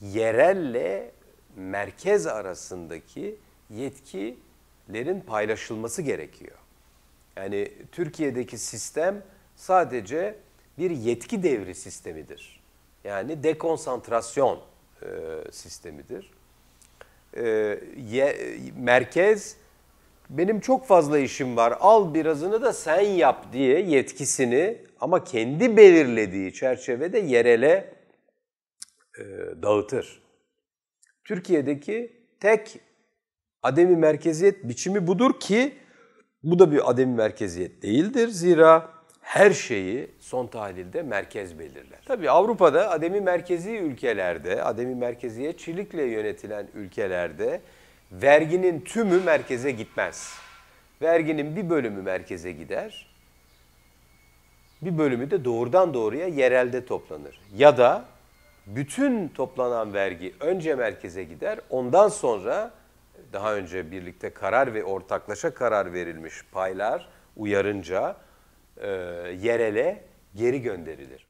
yerelle merkez arasındaki yetkilerin paylaşılması gerekiyor. Yani Türkiye'deki sistem sadece bir yetki devri sistemidir. Yani dekonsantrasyon e, sistemidir. E, ye, merkez benim çok fazla işim var al birazını da sen yap diye yetkisini ama kendi belirlediği çerçevede yerele e, dağıtır. Türkiye'deki tek ademi merkeziyet biçimi budur ki bu da bir ademi merkeziyet değildir. Zira her şeyi son tahlilde merkez belirler. Tabii Avrupa'da ademi merkezi ülkelerde, ademi merkeziyetçilikle yönetilen ülkelerde verginin tümü merkeze gitmez. Verginin bir bölümü merkeze gider, bir bölümü de doğrudan doğruya yerelde toplanır. Ya da bütün toplanan vergi önce merkeze gider, ondan sonra daha önce birlikte karar ve ortaklaşa karar verilmiş paylar uyarınca e, yerele geri gönderilir.